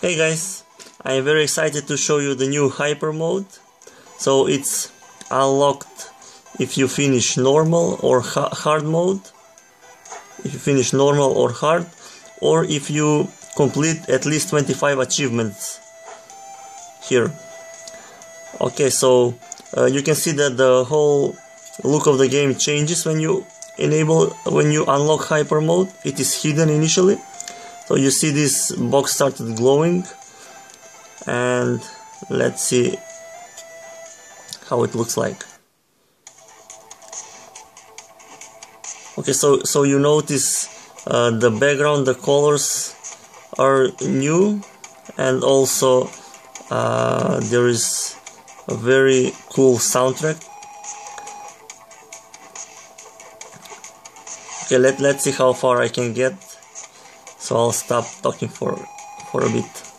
Hey guys, I am very excited to show you the new hyper mode. So it's unlocked if you finish normal or ha hard mode. If you finish normal or hard, or if you complete at least 25 achievements here. Okay, so uh, you can see that the whole look of the game changes when you enable when you unlock hyper mode. It is hidden initially so you see this box started glowing and let's see how it looks like. Okay so so you notice uh, the background the colors are new and also uh, there is a very cool soundtrack. Okay let, let's see how far I can get so I'll stop talking for for a bit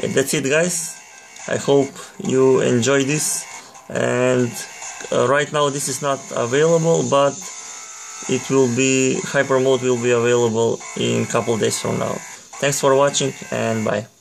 okay, that's it guys. I hope you enjoy this. And uh, right now this is not available but it will be hyper mode will be available in couple days from now. Thanks for watching and bye